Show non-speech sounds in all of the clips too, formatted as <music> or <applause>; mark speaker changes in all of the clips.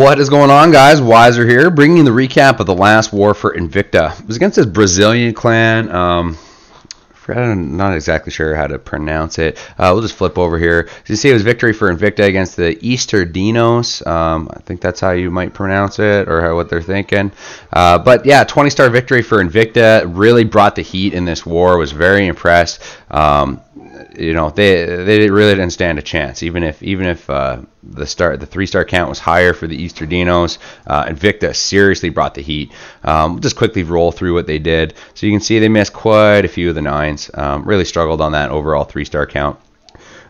Speaker 1: What is going on, guys? Wiser here, bringing the recap of the last war for Invicta. It was against this Brazilian clan. Um, I'm not exactly sure how to pronounce it. Uh, we'll just flip over here. You see, it was victory for Invicta against the Easter Dinos. Um, I think that's how you might pronounce it, or how, what they're thinking. Uh, but yeah, 20 star victory for Invicta. Really brought the heat in this war. Was very impressed. Um, you know they they really didn't stand a chance. Even if even if uh, the start the three star count was higher for the Easter Dinos, uh, Invicta seriously brought the heat. Um, just quickly roll through what they did, so you can see they missed quite a few of the nines. Um, really struggled on that overall three star count.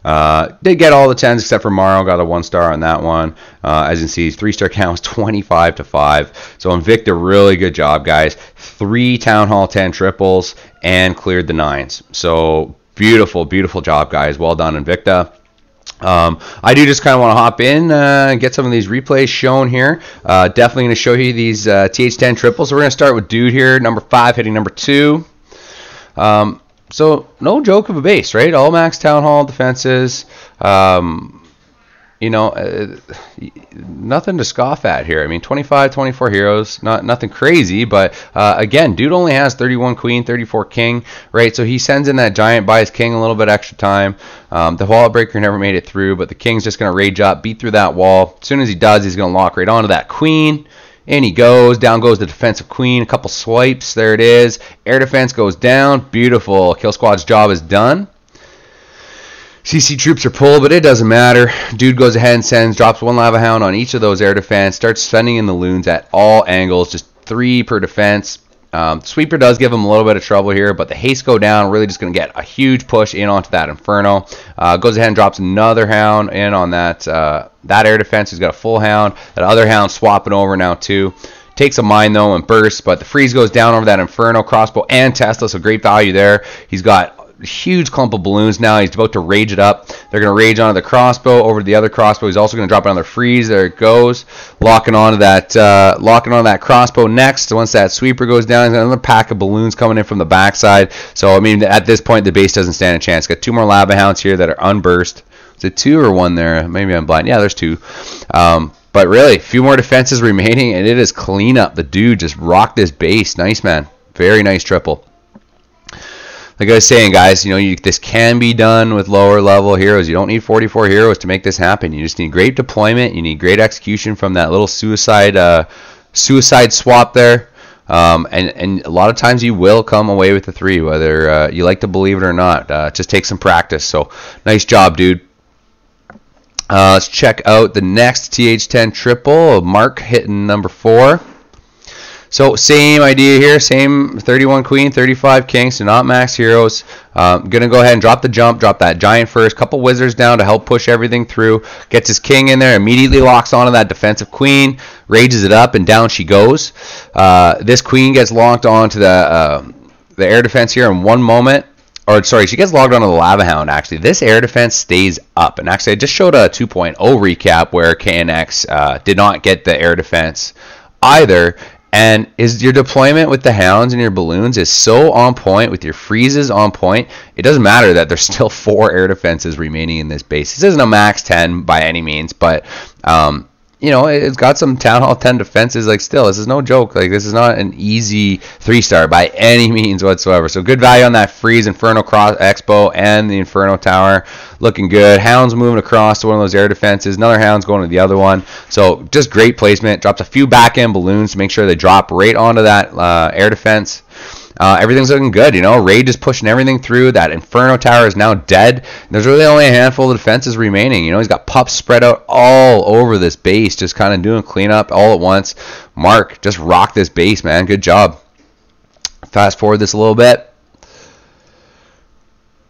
Speaker 1: Uh, did get all the tens except for Morrow, got a one star on that one. Uh, as you can see, three star count was <laughs> 25 to 5. So Invicta, really good job, guys. Three Town Hall 10 triples and cleared the nines. So Beautiful, beautiful job, guys. Well done, Invicta. Um, I do just kind of want to hop in uh, and get some of these replays shown here. Uh, definitely going to show you these uh, TH10 triples. So we're going to start with Dude here, number five, hitting number two. Um, so no joke of a base, right? All max town hall defenses. Um, you know, uh, nothing to scoff at here. I mean, 25, 24 heroes, not nothing crazy, but uh, again, dude only has 31 queen, 34 king, right? So he sends in that giant, buys king a little bit extra time. Um, the wall breaker never made it through, but the king's just going to rage up, beat through that wall. As soon as he does, he's going to lock right onto that queen. And he goes. Down goes the defensive queen. A couple swipes. There it is. Air defense goes down. Beautiful. Kill squad's job is done. CC troops are pulled, but it doesn't matter. Dude goes ahead and sends, drops one lava hound on each of those air defense, starts sending in the loons at all angles, just three per defense. Um, sweeper does give him a little bit of trouble here, but the haste go down, really just going to get a huge push in onto that Inferno. Uh, goes ahead and drops another hound in on that uh, that air defense. He's got a full hound. That other hound swapping over now too. Takes a mine though and bursts, but the freeze goes down over that Inferno crossbow and Tesla, so great value there. He's got huge clump of balloons now. He's about to rage it up. They're going to rage onto the crossbow over to the other crossbow. He's also going to drop another freeze. There it goes, locking onto that, uh, locking on that crossbow next. Once that sweeper goes down, he's got another pack of balloons coming in from the backside. So I mean, at this point, the base doesn't stand a chance. Got two more lava hounds here that are unburst. Is it two or one there? Maybe I'm blind. Yeah, there's two. Um, but really, a few more defenses remaining, and it is clean up. The dude just rocked this base. Nice man. Very nice triple like I was saying, guys, you know, you, this can be done with lower level heroes. You don't need 44 heroes to make this happen. You just need great deployment. You need great execution from that little suicide uh, suicide swap there. Um, and, and a lot of times you will come away with the three, whether uh, you like to believe it or not. Uh, just take some practice. So nice job, dude. Uh, let's check out the next TH10 triple. Mark hitting number four. So same idea here, same 31 queen, 35 king, so not max heroes. Um, gonna go ahead and drop the jump, drop that giant first, couple wizards down to help push everything through. Gets his king in there, immediately locks onto that defensive queen, rages it up, and down she goes. Uh, this queen gets locked onto the uh, the air defense here in one moment. Or sorry, she gets logged onto the lava hound. Actually, this air defense stays up, and actually, I just showed a 2.0 recap where KNX uh, did not get the air defense either and is your deployment with the hounds and your balloons is so on point with your freezes on point. It doesn't matter that there's <laughs> still four air defenses remaining in this base. This isn't a max 10 by any means, but um, you know, it's got some Town Hall 10 defenses. Like, still, this is no joke. Like, this is not an easy three star by any means whatsoever. So, good value on that Freeze Inferno Cross Expo and the Inferno Tower. Looking good. Hounds moving across to one of those air defenses. Another Hound's going to the other one. So, just great placement. Drops a few back end balloons to make sure they drop right onto that uh, air defense. Uh, everything's looking good. You know, Rage is pushing everything through. That Inferno Tower is now dead. There's really only a handful of defenses remaining. You know, he's got pups spread out all over this base, just kind of doing cleanup all at once. Mark, just rock this base, man. Good job. Fast forward this a little bit.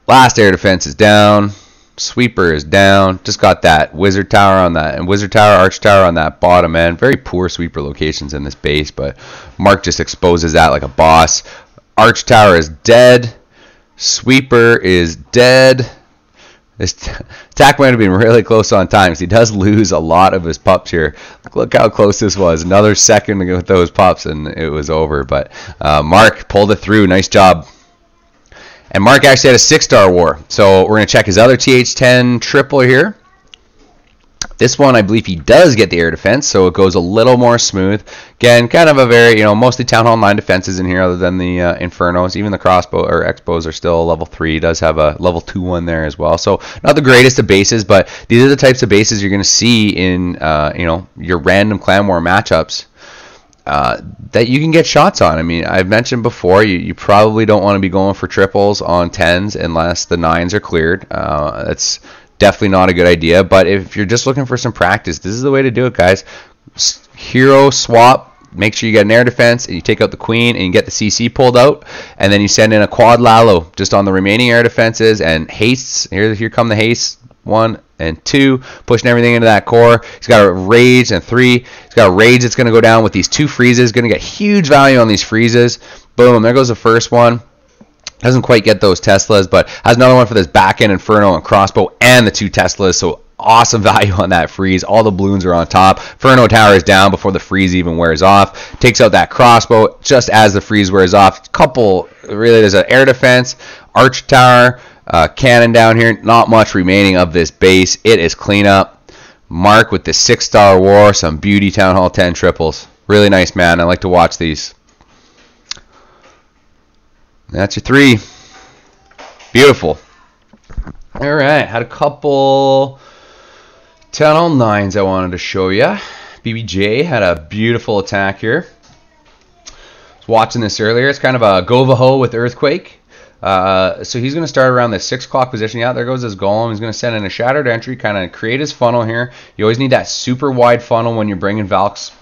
Speaker 1: Last air defense is down. Sweeper is down. Just got that Wizard Tower on that and Wizard Tower, Arch Tower on that bottom end. Very poor sweeper locations in this base, but Mark just exposes that like a boss. Arch Tower is dead. Sweeper is dead. This attack <laughs> have been really close on times. he does lose a lot of his pups here. Look how close this was. Another second with those pups and it was over. But uh, Mark pulled it through. Nice job. And Mark actually had a six-star war. So we're going to check his other TH10 triple here. This one, I believe he does get the air defense, so it goes a little more smooth. Again, kind of a very, you know, mostly Town Hall 9 defenses in here other than the uh, Infernos. Even the crossbow or X-bows are still level 3. It does have a level 2 one there as well. So not the greatest of bases, but these are the types of bases you're going to see in, uh, you know, your random clan war matchups. Uh, that you can get shots on. I mean, I've mentioned before, you, you probably don't want to be going for triples on tens unless the nines are cleared. Uh, that's definitely not a good idea. But if you're just looking for some practice, this is the way to do it, guys. Hero swap. Make sure you get an air defense, and you take out the queen, and you get the CC pulled out, and then you send in a quad Lalo just on the remaining air defenses and hastes. Here, here come the hastes. One and two, pushing everything into that core. He's got a rage and three. He's got a rage that's going to go down with these two freezes. Going to get huge value on these freezes. Boom, there goes the first one. Doesn't quite get those Teslas, but has another one for this back end Inferno and crossbow and the two Teslas. So awesome <laughs> value on that freeze. All the balloons are on top. Inferno Tower is down before the freeze even wears off. Takes out that crossbow just as the freeze wears off. Couple, really, there's an air defense, arch tower, uh, cannon down here. Not much remaining of this base. It is cleanup. Mark with the six star war, some beauty Town Hall 10 triples. Really nice, man. I like to watch these. That's your three. Beautiful. All right, had a couple 10 on 9s I wanted to show you. BBJ had a beautiful attack here. was watching this earlier. It's kind of a Govaho with Earthquake. Uh, so he's going to start around the 6 o'clock position. Yeah, there goes his golem. He's going to send in a Shattered Entry, kind of create his funnel here. You always need that super wide funnel when you're bringing Valks.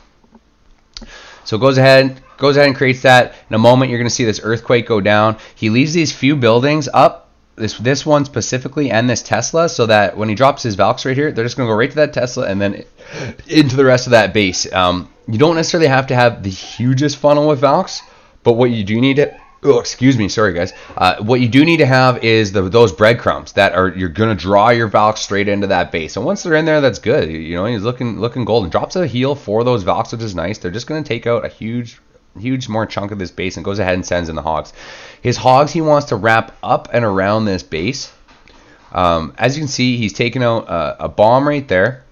Speaker 1: So goes ahead, goes ahead and creates that. In a moment, you're going to see this earthquake go down. He leaves these few buildings up. This this one specifically and this Tesla, so that when he drops his Valks right here, they're just going to go right to that Tesla and then into the rest of that base. Um, you don't necessarily have to have the hugest funnel with Valks, but what you do need to Oh, excuse me, sorry guys. Uh, what you do need to have is the, those breadcrumbs that are you're gonna draw your Valks straight into that base, and once they're in there, that's good. You, know, he's looking looking golden. Drops a heal for those Valks, which is nice. They're just gonna take out a huge huge more chunk of this base and goes ahead and sends in the hogs. His hogs he wants to wrap up and around this base. Um, as you can see, he's taking out a, a, bomb right there.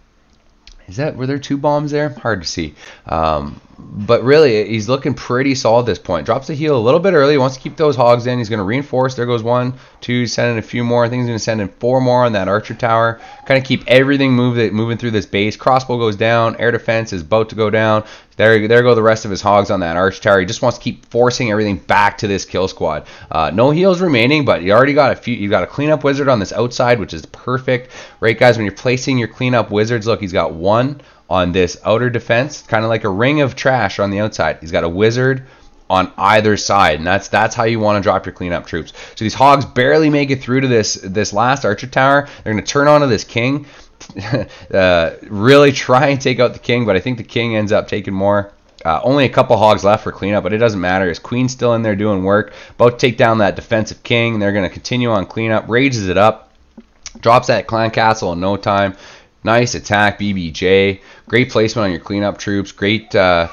Speaker 1: Is that were there two bombs there? Hard to see. Um, but really, he's looking pretty solid at this point. Drops the heal a little bit early. Wants to keep those hogs in. He's going to reinforce. There goes one, two. Sending a few more. I think he's going to send in four more on that archer tower. Kind of keep everything move, moving through this base. Crossbow goes down. Air defense is about to go down. There, there go the rest of his hogs on that arch tower. He just wants to keep forcing everything back to this kill squad. Uh, no heals remaining, but you already got a few. You got a cleanup wizard on this outside, which is perfect, right, guys? When you're placing your cleanup wizards, look, he's got one on this outer defense, kind of like a ring of trash on the outside. He's got a wizard on either side, and that's that's how you want to drop your cleanup troops. So these hogs barely make it through to this this last archer tower. They're going to turn onto this king, <laughs> uh, really try and take out the king, but I think the king ends up taking more. Uh, only a couple hogs left for cleanup, but it doesn't matter. His queen's still in there doing work. About to take down that defensive king. They're going to continue on cleanup. Rages it up. Drops that clan castle in no time. Nice attack, BBJ. Great placement on your cleanup troops. Great, uh,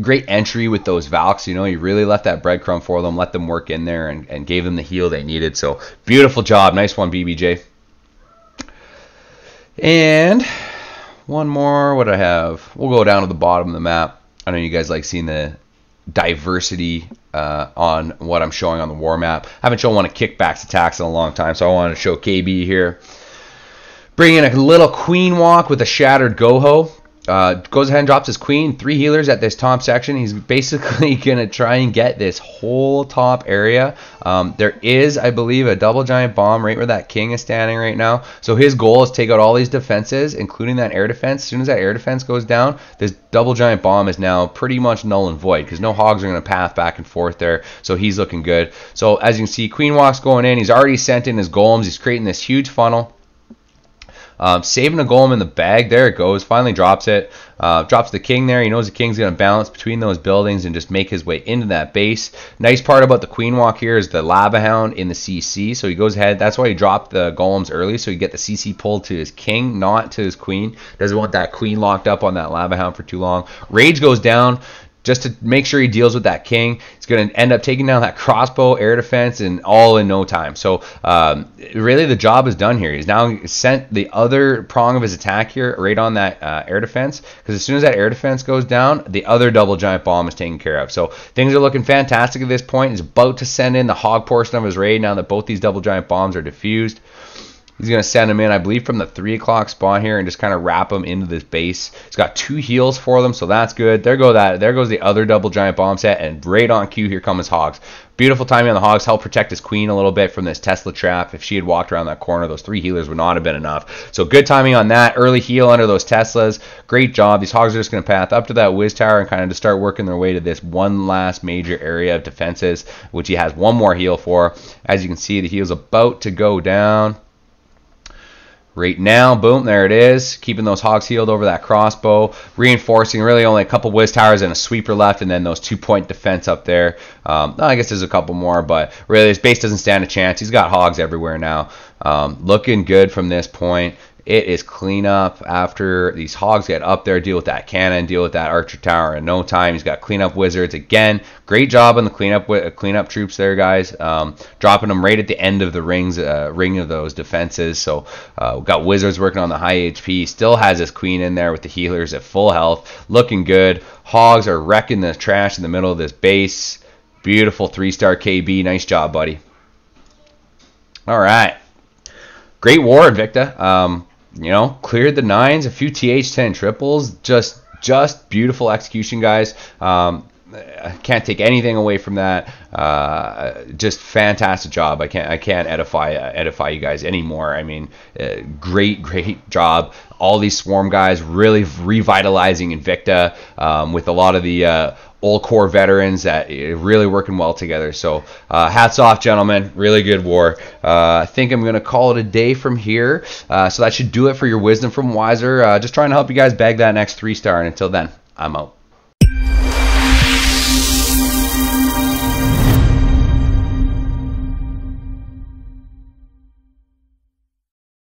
Speaker 1: great entry with those Valks. You know, you really left that breadcrumb for them, let them work in there, and, and gave them the heal they needed. So beautiful job. Nice one, BBJ. And one more. What do I have? We'll go down to the bottom of the map. I know you guys like seeing the diversity uh, on what I'm showing on the war map. I haven't shown one of kickbacks attacks in a long time, so I wanted to show KB here. Bring in a little queen walk with a shattered goho. Uh, goes ahead and drops his queen. Three healers at this top section. He's basically <laughs> going to try and get this whole top area. Um, there is, I believe, a double giant bomb right where that king is standing right now. So his goal is take out all these defenses, including that air defense. As soon as that air defense goes down, this double giant bomb is now pretty much null and void because no hogs are going to path back and forth there. So he's looking good. So as you can see, queen walks going in. He's already sent in his golems. He's creating this huge funnel. Um, saving a golem in the bag. There it goes. Finally drops it. Uh, drops the king there. He knows the king's going to balance between those buildings and just make his way into that base. Nice part about the queen walk here is the lava hound in the CC. So he goes ahead. That's why he dropped the golems early. So he get the CC pulled to his king, not to his queen. Doesn't want that queen locked up on that lava hound for too long. Rage goes down just to make sure he deals with that king. He's going to end up taking down that crossbow, air defense, and all in no time. So um, really, the job is done here. He's now sent the other prong of his attack here right on that uh, air defense because as soon as that air defense goes down, the other double giant bomb is taken care of. So things are looking fantastic at this point. He's about to send in the hog portion of his raid now that both these double giant bombs are diffused. He's going to send him in, I believe, from the 3 o'clock spawn here and just kind of wrap him into this base. He's got two heals for them, so that's good. There go that. There goes the other double giant bomb set, and right on cue, here come his hogs. Beautiful timing on the hogs. Help protect his queen a little bit from this Tesla trap. If she had walked around that corner, those three healers would not have been enough. So good timing on that. Early heal under those Teslas. Great job. These hogs are just going to path up to that Wiz Tower and kind of just start working their way to this one last major area of defenses, which he has one more heal for. As you can see, the heal's about to go down. Right now, boom, there it is. Keeping those hogs healed over that crossbow. Reinforcing really only a couple whiz towers and a sweeper left, and then those two point defense up there. Um, I guess there's a couple more, but really his base doesn't stand a chance. He's got hogs everywhere now. Um, looking good from this point. It is cleanup after these hogs get up there, deal with that cannon, deal with that archer tower in no time. He's got cleanup wizards again. Great job on the cleanup with cleanup troops there, guys. Um, dropping them right at the end of the rings, uh, ring of those defenses. So uh, got wizards working on the high HP. Still has his queen in there with the healers at full health, looking good. Hogs are wrecking the trash in the middle of this base. Beautiful three-star KB. Nice job, buddy. All right. Great war, Invicta. Um, you know, cleared the nines, a few TH10 triples, just just beautiful execution, guys. Um, can't take anything away from that. Uh, just fantastic job. I can't I can't edify uh, edify you guys anymore. I mean, uh, great great job. All these swarm guys really revitalizing Invicta um, with a lot of the uh, old core veterans that really working well together. So uh, hats off, gentlemen. Really good war. Uh, I think I'm going to call it a day from here. Uh, so that should do it for your wisdom from Wiser. Uh, just trying to help you guys bag that next three star. And until then, I'm out.